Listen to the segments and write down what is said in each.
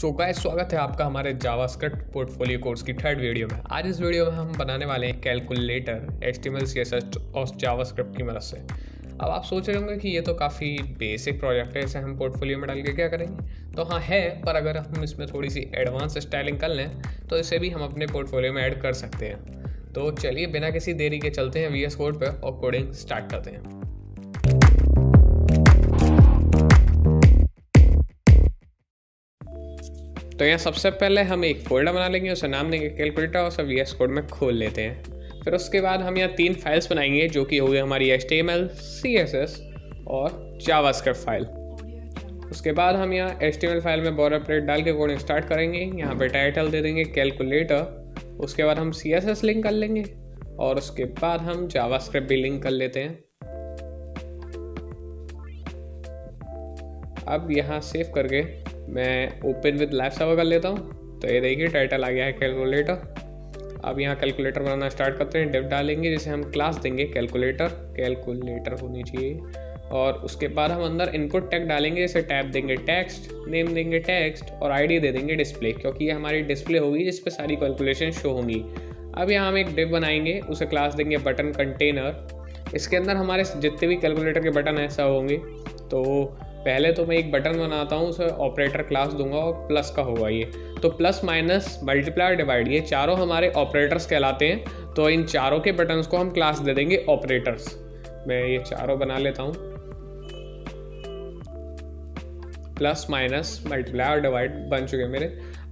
So guys स्वागत है आपका हमारे जावास्क्रिप्ट पोर्टफोलियो कोर्स की थर्ड वीडियो में। आज इस वीडियो में हम बनाने वाले हैं कैलकुलेटर टी सी एस और जावास्क्रिप्ट की मदद से। अब आप सोच रहे होंगे कि ये तो काफ़ी बेसिक प्रोजेक्ट है, इसे हम पोर्टफोलियो में डाल के क्या करेंगे? तो हाँ है, पर अगर हम इसमें थोड़ी सी एडवांस स्टाइलिंग कर लें तो इसे भी हम अपने पोर्टफोलियो में ऐड कर सकते हैं। तो चलिए, बिना किसी देरी के चलते हैं वी एस कोड पर और कोडिंग स्टार्ट करते हैं। तो यहाँ सबसे पहले हम एक फोल्डर बना लेंगे, उसे नाम देंगे कैलकुलेटर और उसे एस कोड में खोल लेते हैं। फिर उसके बाद हम यहाँ तीन फाइल्स बनाएँगे, जो कि होगी हमारी H T M L C S S और जावास्क्रिप्ट फ़ाइल उसके बाद हम यहाँ एच फ़ाइल में बॉर्डर प्लेट डाल के कोडिंग स्टार्ट करेंगे। यहाँ पे टाइटल दे देंगे कैलकुलेटर उसके बाद हम सी एस एस लिंक कर लेंगे और उसके बाद हम जावा जावास्क्रिप्ट भी लिंक कर लेते हैं। अब यहाँ सेव करके मैं ओपन विद लाइफ सर्वर कर लेता हूँ। तो ये देखिए टाइटल आ गया है कैलकुलेटर अब यहाँ कैलकुलेटर बनाना स्टार्ट करते हैं। डिव डालेंगे, जिसे हम क्लास देंगे कैलकुलेटर कैलकुलेटर होनी चाहिए। और उसके बाद हम अंदर इनपुट टैग डालेंगे, जैसे टैब देंगे टेक्स्ट नेम देंगे टेक्स्ट और आईडी दे देंगे डिस्प्ले क्योंकि ये हमारी डिस्प्ले होगी, जिस पर सारी कैलकुलेशन शो होंगी। अब यहाँ हम एक डिव बनाएँगे, उसे क्लास देंगे बटन कंटेनर इसके अंदर हमारे जितने भी कैलकुलेटर के बटन ऐसा होंगे तो पहले तो मैं एक बटन बनाता हूँ, उसे ऑपरेटर क्लास दूँगा और प्लस का होगा ये। तो प्लस माइनस मल्टीप्लाई डिवाइड, ये चारों हमारे ऑपरेटर्स कहलाते हैं तो इन चारों के बटन्स को हम क्लास दे देंगे ऑपरेटर्स। मैं ये चारों बना लेता हूँ। प्लस माइनस मल्टीप्लाई और डिवाइड बन चुके मेरे।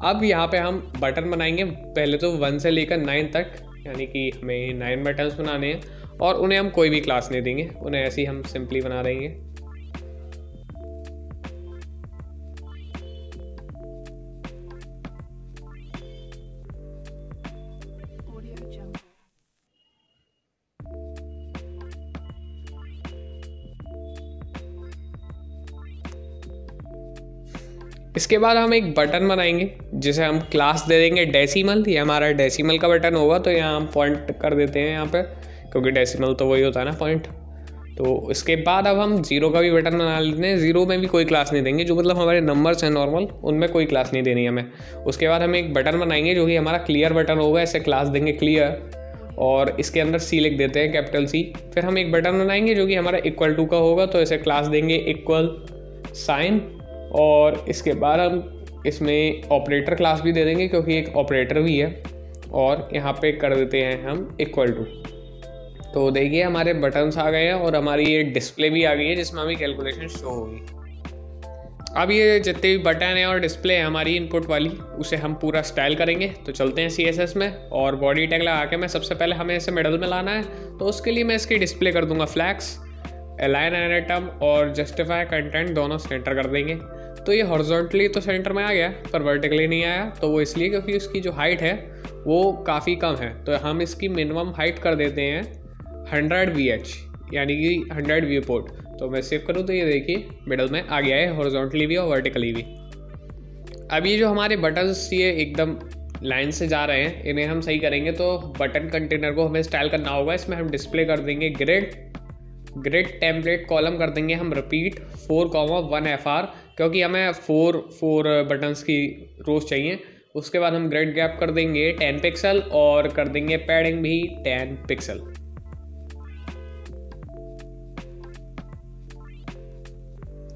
अब यहाँ पे हम बटन बनाएँगे, पहले तो वन से लेकर नाइन तक, यानी कि हमें नाइन बटन्स बनाने हैं, और उन्हें हम कोई भी क्लास नहीं देंगे, उन्हें ऐसे ही हम सिंपली बना देंगे। इसके बाद हम एक बटन बनाएँगे, जिसे हम क्लास दे देंगे डेसिमल ये हमारा डेसिमल का बटन होगा तो यहाँ हम पॉइंट कर देते हैं यहाँ पे, क्योंकि डेसिमल तो वही होता है ना पॉइंट तो इसके बाद अब हम ज़ीरो का भी बटन बना लेते हैं। ज़ीरो में भी कोई क्लास नहीं देंगे, जो मतलब हमारे नंबर्स हैं नॉर्मल उनमें कोई क्लास नहीं देनी हमें। उसके बाद हम एक बटन बनाएँगे, जो कि हमारा क्लियर बटन होगा, ऐसे क्लास देंगे क्लियर और इसके अंदर सी लिख देते हैं कैपिटल सी फिर हम एक बटन बनाएँगे, जो कि हमारा इक्वल टू का होगा तो ऐसे क्लास देंगे इक्वल साइन और इसके बाद हम इसमें ऑपरेटर क्लास भी दे देंगे क्योंकि एक ऑपरेटर भी है और यहाँ पे कर देते हैं हम इक्वल टू तो देखिए हमारे बटन्स आ गए हैं और हमारी ये डिस्प्ले भी आ गई है जिसमें हमें कैलकुलेशन शो होगी। अब ये जितने भी बटन है और डिस्प्ले है हमारी इनपुट वाली, उसे हम पूरा स्टाइल करेंगे। तो चलते हैं सीएसएस में और बॉडी टैग लगा के मैं सबसे पहले हमें इसे मिडल में लाना है। तो उसके लिए मैं इसकी डिस्प्ले कर दूँगा फ्लैक्स अलाइन एनेटम और जस्टिफाई कंटेंट दोनों सेंटर कर देंगे। तो ये हॉर्जोंटली तो सेंटर में आ गया, पर वर्टिकली नहीं आया तो वो इसलिए क्योंकि उसकी जो हाइट है, वो काफ़ी कम है। तो हम इसकी मिनिमम हाइट कर देते हैं हंड्रेड वी एच यानी कि हंड्रेड व्यू पोर्ट तो मैं सेव करूँ तो ये देखिए मिडल में आ गया है हॉर्जोंटली भी और वर्टिकली भी। अब ये जो हमारे बटन्स ये एकदम लाइन से जा रहे हैं, इन्हें हम सही करेंगे तो बटन कंटेनर को हमें स्टाइल करना होगा। इसमें हम डिस्प्ले कर देंगे ग्रेड ग्रिड टेम्पलेट कॉलम कर देंगे हम repeat four comma one F R क्योंकि हमें फोर फोर बटन्स की रोज चाहिए। उसके बाद हम ग्रेड गैप कर देंगे टेन पिक्सल और कर देंगे पैडिंग भी टेन पिक्सल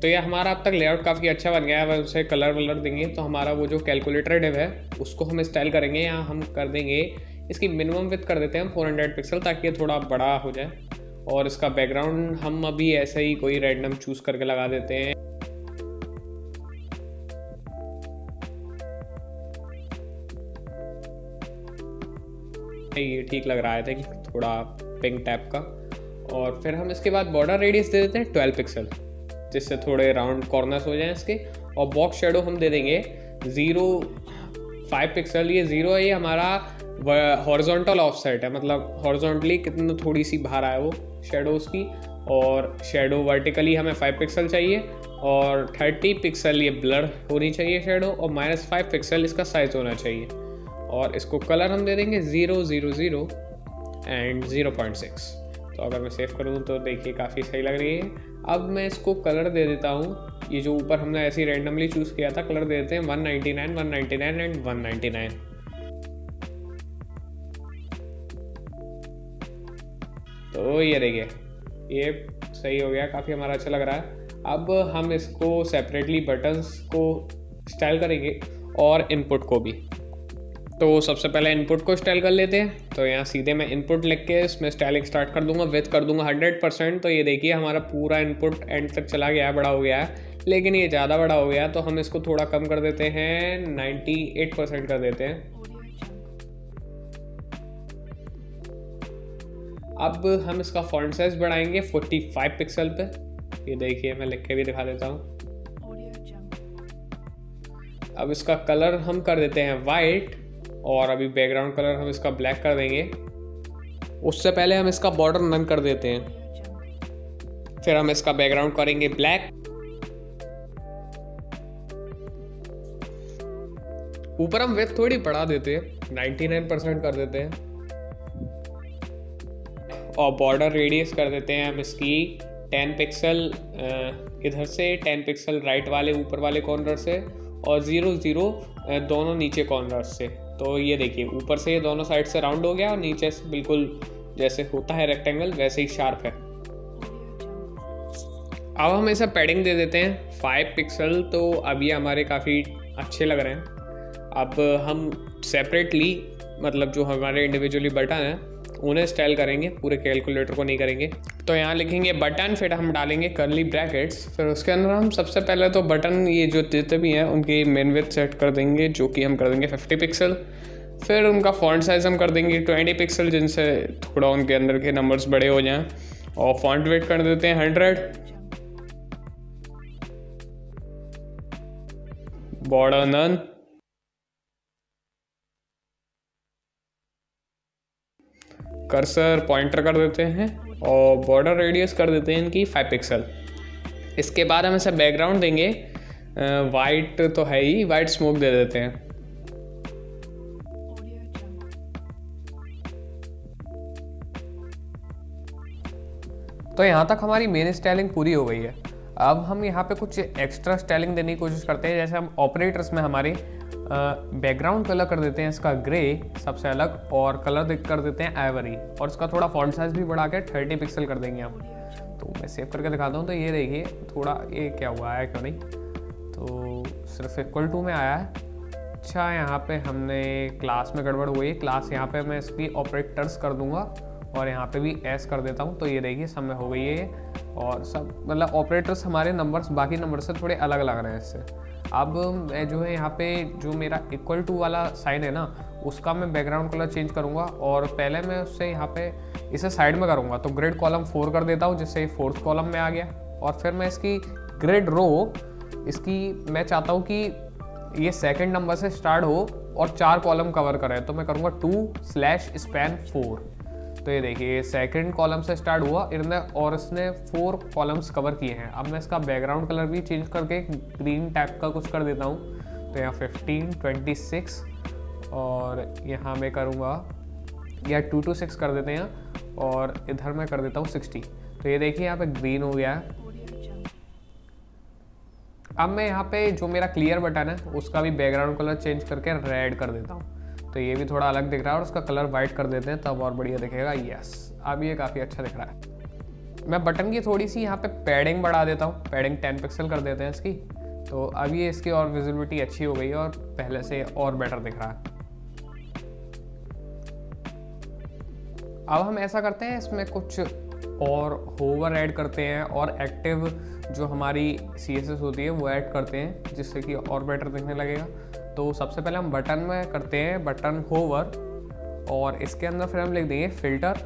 तो ये हमारा अब तक लेआउट काफ़ी अच्छा बन गया है। उसे कलर वलर देंगे तो हमारा वो जो कैलकुलेटर डिव है, उसको हम स्टाइल करेंगे या हम कर देंगे, इसकी मिनिमम विथ कर देते हैं 400 पिक्सल ताकि ये थोड़ा बड़ा हो जाए। और इसका बैकग्राउंड हम अभी ऐसे ही कोई रैंडम चूज़ करके लगा देते हैं। ये ठीक लग रहा है था कि थोड़ा पिंक टाइप का। और फिर हम इसके बाद बॉर्डर रेडियस दे देते हैं ट्वेल्व पिक्सल जिससे थोड़े राउंड कॉर्नर्स हो जाएँ इसके। और बॉक्स शेडो हम दे देंगे ज़ीरो फाइव पिक्सल ये ज़ीरो है, ये हमारा हॉरिजॉन्टल ऑफसेट है मतलब हॉर्जोंटली कितना थोड़ी सी बाहर आया वो शेडोज़ की। और शेडो वर्टिकली हमें फाइव पिक्सल चाहिए, और थर्टी पिक्सल ये ब्लर होनी चाहिए शेडो और माइनस फाइव पिक्सल इसका साइज़ होना चाहिए। और इसको कलर हम दे देंगे zero zero zero and zero point six तो अगर मैं सेव करूँ तो देखिए काफ़ी सही लग रही है। अब मैं इसको कलर दे देता हूँ। ये जो ऊपर हमने ऐसे ही रैंडमली चूज़ किया था कलर दे देते हैं 199, 199 एंड 199 तो ये देखिए ये सही हो गया काफ़ी हमारा अच्छा लग रहा है। अब हम इसको सेपरेटली बटन्स को स्टाइल करेंगे और इनपुट को भी। तो सबसे पहले इनपुट को स्टाइल कर लेते हैं। तो यहाँ सीधे मैं इनपुट लिख के इसमें स्टाइलिंग स्टार्ट कर दूँगा विथ कर दूँगा हंड्रेड परसेंट तो ये देखिए हमारा पूरा इनपुट एंड तक चला गया है बड़ा हो गया है। लेकिन ये ज़्यादा बड़ा हो गया तो हम इसको थोड़ा कम कर देते हैं नाइन्टी एट परसेंट कर देते हैं। अब हम इसका फॉन्ट साइज़ बढ़ाएँगे 45 पिक्सल पे। ये देखिए मैं लिख के भी दिखा देता हूँ। अब इसका कलर हम कर देते हैं वाइट और अभी बैकग्राउंड कलर हम इसका ब्लैक कर देंगे। उससे पहले हम इसका बॉर्डर नन कर देते हैं। फिर हम इसका बैकग्राउंड करेंगे ब्लैक ऊपर हम वेथ थोड़ी बढ़ा देते हैं 99 परसेंट कर देते हैं। और बॉर्डर रेडियस कर देते हैं हम इसकी। 10 पिक्सल इधर से 10 पिक्सल राइट वाले, ऊपर वाले कॉर्नर से और ज़ीरो ज़ीरो दोनों नीचे कॉर्नर से। तो ये देखिए, ऊपर से ये दोनों साइड से राउंड हो गया और नीचे से बिल्कुल जैसे होता है रेक्टेंगल वैसे ही शार्प है। अब हम इसे पैडिंग दे देते हैं। फाइव पिक्सल तो अब ये हमारे काफ़ी अच्छे लग रहे हैं। अब हम सेपरेटली मतलब जो हमारे इंडिविजुअली बटन हैं उन्हें स्टाइल करेंगे, पूरे कैलकुलेटर को नहीं करेंगे। तो यहाँ लिखेंगे बटन फिर हम डालेंगे करली ब्रैकेट्स फिर उसके अंदर हम सबसे पहले तो बटन ये जो जितने भी हैं, उनकी मेन विथ सेट कर देंगे, जो कि हम कर देंगे फिफ्टी पिक्सल फिर उनका फॉन्ट साइज़ हम कर देंगे ट्वेंटी पिक्सल जिनसे थोड़ा उनके अंदर के नंबर्स बड़े हो जाएँ। और फॉन्ट वेट कर देते हैं hundred border none cursor pointer कर देते हैं और बॉर्डर रेडियस कर देते हैं इनकी फाइव पिक्सल इसके बाद हम इसे बैकग्राउंड देंगे। वाइट तो है ही वाइट स्मोक दे देते हैं। तो यहाँ तक हमारी मेन स्टाइलिंग पूरी हो गई है। अब हम यहाँ पे कुछ एक्स्ट्रा स्टाइलिंग देने की कोशिश करते हैं, जैसे हम ऑपरेटर्स में हमारे बैकग्राउंड कलर कर देते हैं इसका ग्रे सबसे अलग, और कलर कर देते हैं एवरी और इसका थोड़ा फॉन्ट साइज़ भी बढ़ा के थर्टी पिक्सल कर देंगे हम। तो मैं सेव करके दिखाता हूँ तो ये देखिए, थोड़ा ये क्या हुआ है क्यों नहीं? तो सिर्फ़ इक्वल टू में आया है। अच्छा यहाँ पे हमने क्लास में गड़बड़ हुई है। क्लास यहाँ पे मैं इसकी ऑपरेटर्स कर दूँगा, और यहाँ पे भी एस कर देता हूँ। तो ये देखिए, सब में हो गई है और सब मतलब ऑपरेटर्स हमारे नंबर्स बाकी नंबर से थोड़े अलग लग रहे हैं इससे। अब मैं जो है यहाँ पे जो मेरा इक्वल टू वाला साइन है ना, उसका मैं बैकग्राउंड कलर चेंज करूँगा और पहले मैं उससे यहाँ पे इसे साइड में करूँगा। तो ग्रेड कॉलम फोर कर देता हूँ, जिससे फोर्थ कॉलम में आ गया। और फिर मैं इसकी ग्रेड रो इसकी मैं चाहता हूँ कि ये सेकेंड नंबर से स्टार्ट हो और चार कॉलम कवर करें। तो मैं करूँगा टू स्लैश स्पैन फोर तो ये देखिए सेकंड कॉलम से स्टार्ट हुआ। इन्होंने और इसने फोर कॉलम्स कवर किए हैं। अब मैं इसका बैकग्राउंड कलर भी चेंज करके ग्रीन टाइप का कुछ कर देता हूँ। तो यहाँ फिफ्टीन ट्वेंटी सिक्स और यहाँ मैं करूँगा, या टू टू सिक्स कर देते हैं और इधर मैं कर देता हूँ सिक्सटी तो ये देखिए, यहाँ पे ग्रीन हो गया है। अब मैं यहाँ पे जो मेरा क्लियर बटन है, उसका भी बैकग्राउंड कलर चेंज करके रेड कर देता हूँ। तो ये भी थोड़ा अलग दिख रहा है और उसका कलर वाइट कर देते हैं, तब और बढ़िया दिखेगा। यस अब ये काफ़ी अच्छा दिख रहा है। मैं बटन की थोड़ी सी यहाँ पे पैडिंग बढ़ा देता हूँ पैडिंग टेन पिक्सल कर देते हैं इसकी। तो अब ये इसकी और विजिबिलिटी अच्छी हो गई है और पहले से और बेटर दिख रहा है। अब हम ऐसा करते हैं, इसमें कुछ और होवर ऐड करते हैं और एक्टिव जो हमारी सी होती है, वो ऐड करते हैं, जिससे कि और बेटर दिखने लगेगा। तो सबसे पहले हम बटन में करते हैं बटन होवर, और इसके अंदर फिर हम लिख देंगे फ़िल्टर,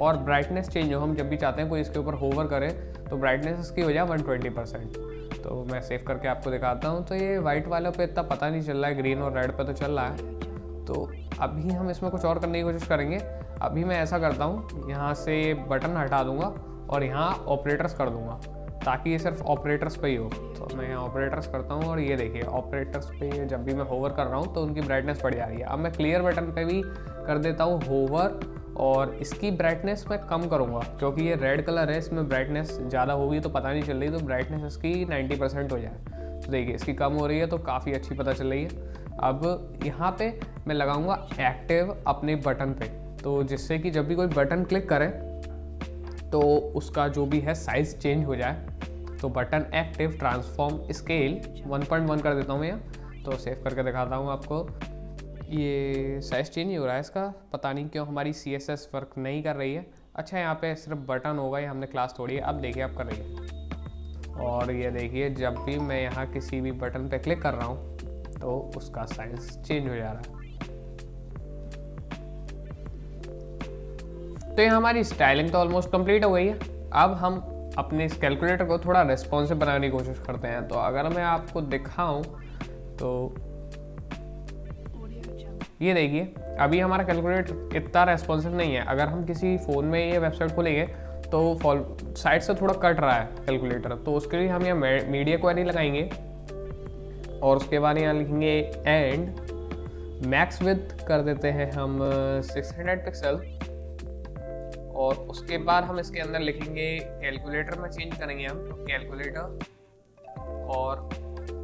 और ब्राइटनेस चेंज हो, हम जब भी चाहते हैं कोई इसके ऊपर होवर करे तो ब्राइटनेस इसकी हो जाए वन ट्वेंटी परसेंट तो मैं सेव करके आपको दिखाता हूँ तो ये वाइट वालों पे इतना पता नहीं चल रहा है ग्रीन और रेड पे तो चल रहा है। तो अभी हम इसमें कुछ और करने की कोशिश करेंगे। अभी मैं ऐसा करता हूँ, यहाँ से बटन हटा दूँगा, और यहाँ ऑपरेटर्स कर दूँगा। ताकि ये सिर्फ़ ऑपरेटर्स पे ही हो। तो मैं ऑपरेटर्स करता हूँ और ये देखिए ऑपरेटर्स पे जब भी मैं होवर कर रहा हूँ तो उनकी ब्राइटनेस बढ़ जा रही है। अब मैं क्लियर बटन पे भी कर देता हूँ होवर और इसकी ब्राइटनेस मैं कम करूँगा, क्योंकि ये रेड कलर है, इसमें ब्राइटनेस ज़्यादा होगी तो पता नहीं चल रही तो ब्राइटनेस इसकी 90 परसेंट हो जाए। तो देखिए, इसकी कम हो रही है तो काफ़ी अच्छी पता चल रही है। अब यहाँ पे मैं लगाऊँगा एक्टिव अपने बटन पे तो जिससे कि जब भी कोई बटन क्लिक करे तो उसका जो भी है साइज़ चेंज हो जाए। तो बटन एक्टिव ट्रांसफॉर्म स्केल 1.1 कर देता हूँ मैं तो सेव करके दिखाता हूँ आपको। ये साइज़ चेंज हो रहा है इसका। पता नहीं क्यों हमारी सी एस एस वर्क नहीं कर रही है। अच्छा यहाँ पे सिर्फ़ बटन होगा, ये हमने क्लास तोड़ी है। अब देखिए आप कर रही है। और ये देखिए, जब भी मैं यहाँ किसी भी बटन पे क्लिक कर रहा हूँ तो उसका साइज़ चेंज हो जा रहा है। तो ये हमारी स्टाइलिंग तो ऑलमोस्ट कंप्लीट हो गई है। अब हम अपने इस कैलकुलेटर को थोड़ा रिस्पॉन्सिव बनाने की कोशिश करते हैं। तो अगर मैं आपको दिखाऊँ तो ये देखिए, अभी हमारा कैलकुलेटर इतना रेस्पॉन्सिव नहीं है। अगर हम किसी फ़ोन में ये वेबसाइट खोलेंगे तो फॉल साइड से थोड़ा कट रहा है कैलकुलेटर तो उसके लिए हम यहाँ मीडिया क्वारी लगाएँगे और उसके बाद यहाँ लिखेंगे एंड मैक्स विथ कर देते हैं हम 600 पिक्सल और उसके बाद हम इसके अंदर लिखेंगे कैलकुलेटर में चेंज करेंगे हम तो कैलकुलेटर और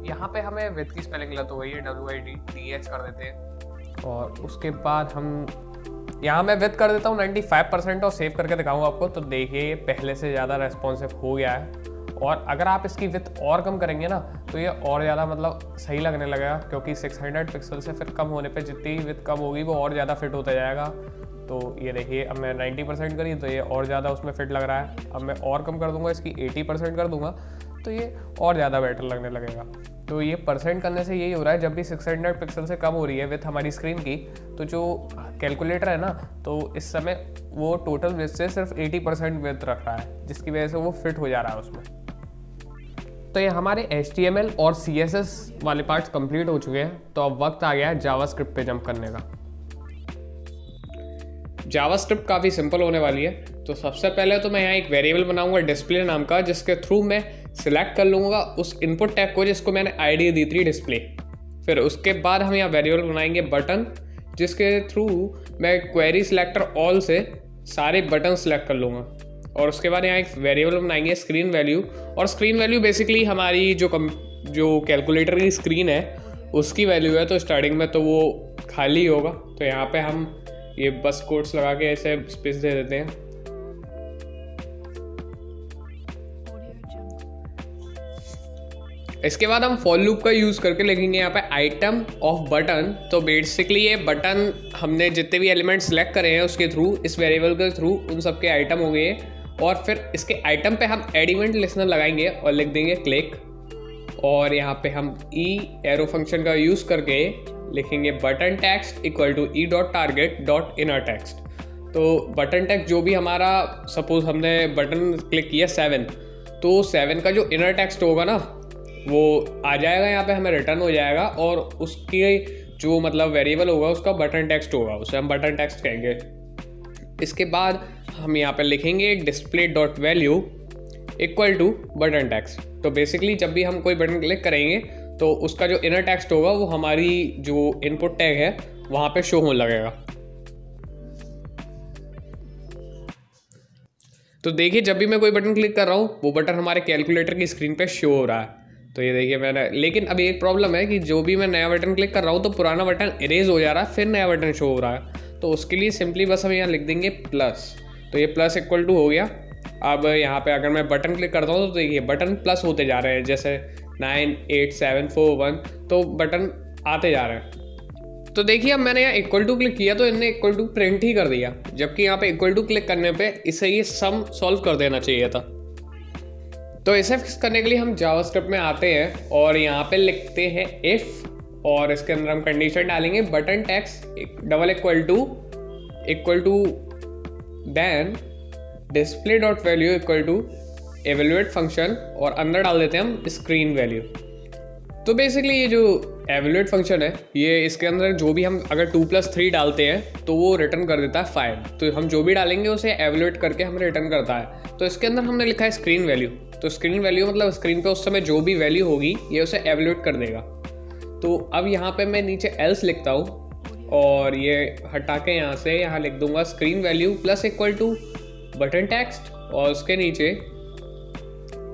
यहाँ पे हमें विथ की स्पेलिंग गलत हो गई है W I D T H कर देते हैं। और उसके बाद हम, यहाँ मैं विथ कर देता हूँ 95 परसेंट और सेव करके दिखाऊँ आपको तो देखिए पहले से ज़्यादा रेस्पॉन्सिव हो गया है। और अगर आप इसकी विथ और कम करेंगे ना तो ये और ज़्यादा मतलब सही लगने लगेगा, क्योंकि 600 पिक्सल से फिर कम होने पे जितनी विथ कम होगी वो और ज़्यादा फिट होता जाएगा। तो ये देखिए, अब मैं 90 परसेंट करी तो ये और ज़्यादा उसमें फिट लग रहा है। अब मैं और कम कर दूँगा, इसकी 80 परसेंट कर दूँगा तो ये और ज़्यादा बेटर लगने लगेगा। तो ये परसेंट करने से यही हो रहा है, जब भी 600 पिक्सल से कम हो रही है विथ हमारी स्क्रीन की तो जो कैलकुलेटर है ना तो इस समय वो टोटल विथ से सिर्फ़ 80 परसेंट विथ रख रहा है, जिसकी वजह से वो फिट हो जा रहा है उसमें। तो ये हमारे HTML और CSS वाले पार्ट्स कंप्लीट हो चुके हैं तो अब वक्त आ गया है जावा पे जंप करने का। जावा स्क्रिप्ट काफ़ी सिंपल होने वाली है। तो सबसे पहले तो मैं यहाँ एक वेरिएबल बनाऊँगा डिस्प्ले नाम का, जिसके थ्रू मैं सिलेक्ट कर लूँगा उस इनपुट टैग को जिसको मैंने आईडी दी थी डिस्प्ले फिर उसके बाद हम यहाँ वेरिएबल बनाएँगे बटन जिसके थ्रू मैं क्वेरी सिलेक्टर ऑल से सारे बटन सेलेक्ट कर लूँगा। और उसके बाद यहाँ एक वेरिएबल बनाएँगे स्क्रीन वैल्यू और स्क्रीन वैल्यू बेसिकली हमारी जो कम, जो कैलकुलेटर की स्क्रीन है, उसकी वैल्यू है तो स्टार्टिंग में तो वो खाली होगा। तो यहाँ पे हम ये बस कोट्स लगा के ऐसे स्पेस दे देते हैं। इसके बाद हम फॉल लूप का यूज़ करके लिखेंगे यहाँ पे आइटम ऑफ़ बटन तो बेसिकली ये बटन हमने जितने भी एलिमेंट सेलेक्ट करे हैं उसके थ्रू इस वेरिएबल के थ्रू उन सब के आइटम हो गए। और फिर इसके आइटम पे हम एडिमेंट लिसनर लगाएँगे और लिख देंगे क्लिक और यहाँ पे हम ई एरो फ़ंक्शन का यूज़ करके लिखेंगे button text equal to E dot target dot inner text तो बटन टेक्स्ट जो भी हमारा सपोज़ हमने बटन क्लिक किया सेवन तो सेवन का जो इनर टेक्स्ट होगा ना, वो आ जाएगा यहाँ पे, हमें रिटर्न हो जाएगा और उसकी जो मतलब वेरिएबल होगा, उसका बटन टेक्स्ट होगा, उसे हम बटन टेक्स्ट कहेंगे। इसके बाद हम यहाँ पे लिखेंगे display dot value equal to button text. तो बेसिकली जब भी हम कोई बटन क्लिक करेंगे तो उसका जो इनर टेक्स्ट होगा, वो हमारी जो इनपुट टैग है, वहाँ पे शो होने लगेगा। तो देखिए, जब भी मैं कोई बटन क्लिक कर रहा हूँ, वो बटन हमारे कैलकुलेटर की स्क्रीन पे शो हो रहा है। तो ये देखिए मैंने, लेकिन अभी एक प्रॉब्लम है कि जो भी मैं नया बटन क्लिक कर रहा हूँ तो पुराना बटन इरेज हो जा रहा है, फिर नया बटन शो हो रहा है। तो उसके लिए सिंपली बस हम यहाँ लिख देंगे प्लस तो ये प्लस इक्वल टू हो गया। अब यहाँ पे अगर मैं बटन क्लिक करता हूँ तो देखिए बटन प्लस होते जा रहे हैं। जैसे nine eight seven four one. तो बटन आते जा रहे हैं। तो देखिए, अब मैंने यहाँ इक्वल टू क्लिक किया तो इनने इक्वल टू प्रिंट ही कर दिया। जबकि यहाँ पे इक्वल टू क्लिक करने पे इसे ये सम सॉल्व कर देना चाहिए था। तो इसे फिक्स करने के लिए हम जावास्क्रिप्ट में आते हैं और यहाँ पे लिखते हैं इफ़ और इसके अंदर हम कंडीशन डालेंगे button text double equal to equal to then display dot value equal to evaluate function और अंदर डाल देते हैं हम स्क्रीन वैल्यू तो बेसिकली ये जो एवेल्यूएट फ़ंक्शन है, ये इसके अंदर जो भी हम अगर टू प्लस थ्री डालते हैं तो वो रिटर्न कर देता है फाइव तो हम जो भी डालेंगे, उसे एवेल्यूएट करके हमें रिटर्न करता है. तो इसके अंदर हमने लिखा है स्क्रीन वैल्यू तो स्क्रीन वैल्यू मतलब स्क्रीन पे उस समय जो भी वैल्यू होगी, ये उसे एवेल्यूएट कर देगा. तो अब यहाँ पे मैं नीचे एल्स लिखता हूँ और ये हटा के यहाँ से यहाँ लिख दूँगा screen value plus equal to button text और उसके नीचे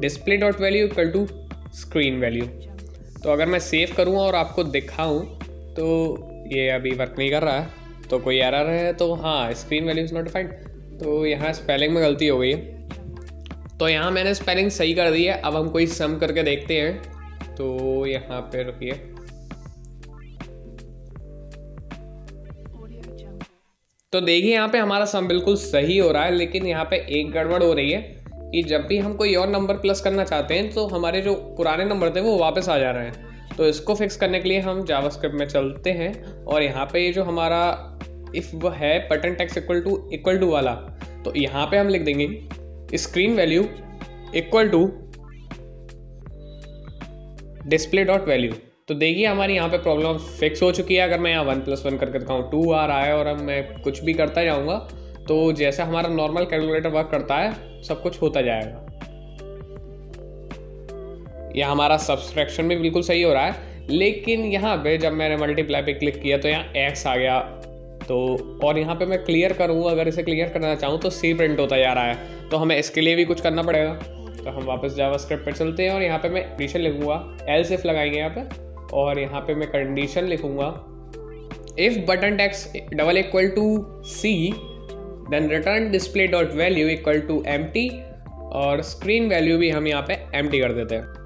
display dot value equal to screen value तो अगर मैं सेव करूँ और आपको दिखाऊँ तो ये अभी वर्क नहीं कर रहा है। तो कोई एरर है तो हाँ स्क्रीन वैल्यू इज़ नोटिफाइड तो यहाँ स्पेलिंग में गलती हो गई। है तो यहाँ मैंने स्पेलिंग सही कर दी है। अब हम कोई सम करके देखते हैं। तो यहाँ पे रुकिए। तो देखिए यहाँ पे हमारा सम बिल्कुल सही हो रहा है, लेकिन यहाँ पे एक गड़बड़ हो रही है। कि जब भी हम कोई और नंबर प्लस करना चाहते हैं तो हमारे जो पुराने नंबर थे, वो वापस आ जा रहे हैं। तो इसको फिक्स करने के लिए हम जावास्क्रिप्ट में चलते हैं और यहाँ पे ये जो हमारा इफ़ वो है button text equal to equal to वाला तो यहाँ पे हम लिख देंगे screen value equal to display dot value तो देखिए हमारी यहाँ पे प्रॉब्लम फिक्स हो चुकी है। अगर मैं यहाँ वन प्लस वन करके दिखाऊँ टू आ रहा है और अब मैं कुछ भी करता जाऊँगा तो जैसा हमारा नॉर्मल कैलकुलेटर वर्क करता है, सब कुछ होता जाएगा। यह हमारा सब्सट्रैक्शन भी बिल्कुल सही हो रहा है, लेकिन यहाँ पे जब मैंने मल्टीप्लाई पे क्लिक किया तो यहाँ एक्स आ गया। तो और यहाँ पे मैं क्लियर करूँ, अगर इसे क्लियर करना चाहूँ तो सी प्रिंट होता जा रहा है। तो हमें इसके लिए भी कुछ करना पड़ेगा। तो हम वापस जावास्क्रिप्ट पर चलते हैं, और यहाँ पे मैं कंडीशन लिखूँगा। एल सिफ लगाएँगे यहाँ पे, और यहाँ पे मैं कंडीशन लिखूँगा। If button text double equal to C then return display dot value equal to empty और स्क्रीन वैल्यू भी हम यहाँ पे एमटी कर देते हैं।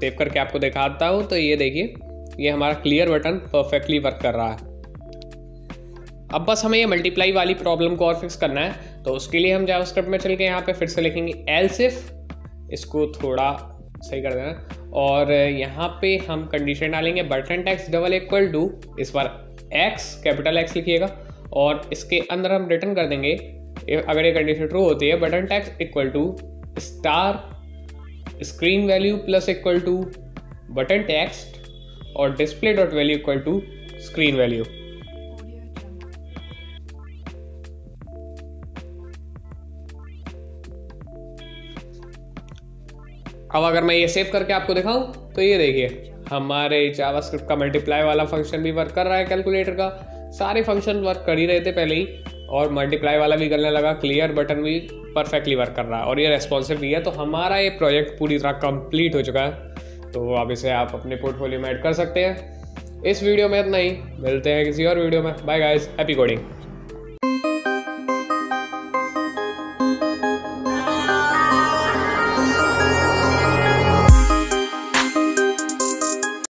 सेव करके आपको दिखाता हूँ तो ये देखिए, ये हमारा क्लियर बटन परफेक्टली वर्क कर रहा है। अब बस हमें ये मल्टीप्लाई वाली प्रॉब्लम को और फिक्स करना है तो उसके लिए हम जावास्क्रिप्ट में चल के यहाँ पे फिर से लिखेंगे एल सिफ इसको थोड़ा सही कर देना। और यहाँ पे हम कंडीशन डालेंगे button text double equal to इस बार एक्स कैपिटल एक्स लिखिएगा। और इसके अंदर हम रिटर्न कर देंगे। अगर ये कंडीशन ट्रू होती है button text equal to star screen value plus equal to button text और display dot value equal to screen value अब अगर मैं ये सेव करके आपको दिखाऊँ तो ये देखिए, हमारे जावास्क्रिप्ट का मल्टीप्लाई वाला फ़ंक्शन भी वर्क कर रहा है कैलकुलेटर का। सारे फ़ंक्शन वर्क कर ही रहे थे पहले ही, और मल्टीप्लाई वाला भी करने लगा क्लियर बटन भी परफेक्टली वर्क कर रहा है, और ये रेस्पॉन्सिव भी है। तो हमारा ये प्रोजेक्ट पूरी तरह कंप्लीट हो चुका है। तो अब इसे आप अपने पोर्टफोलियो में ऐड कर सकते हैं। इस वीडियो में इतना ही। मिलते हैं किसी और वीडियो में। Bye guys happy coding